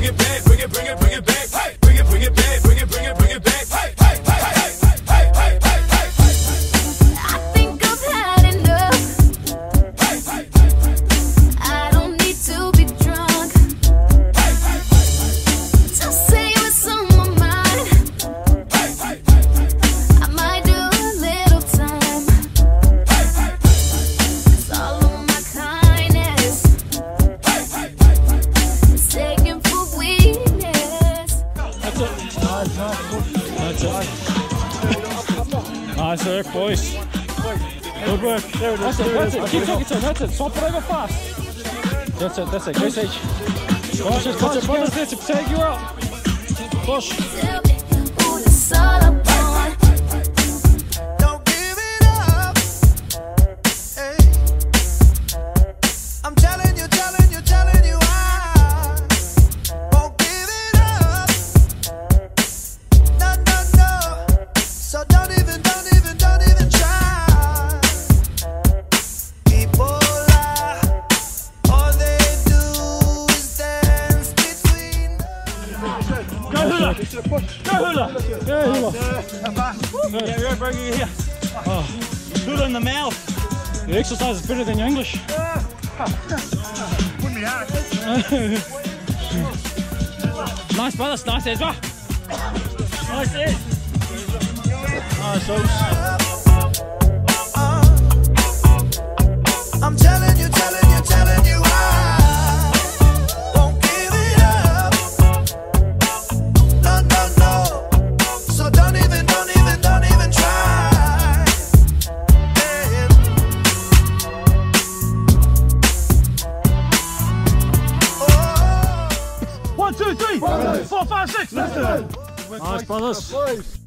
bring it back, bring it, bring it, bring it back. Hey. That's it. Nice work, boys. Good work. There it is. That's it. That's it. Keep taking time. That's it. Swap it over fast. That's it. That's it. Go, Sage. Push it. Watch it. Watch it. Take you out. Push it. Go hula. Go hula. Go hula. Yeah, we're bringing it here. Oh. Hula in the mouth. The exercise is better than your English. Put me out. nice brothers, nice Ezra. Nice Ed. Nice Oaks. Oh. One, two, three, four, five, six. Nice brothers.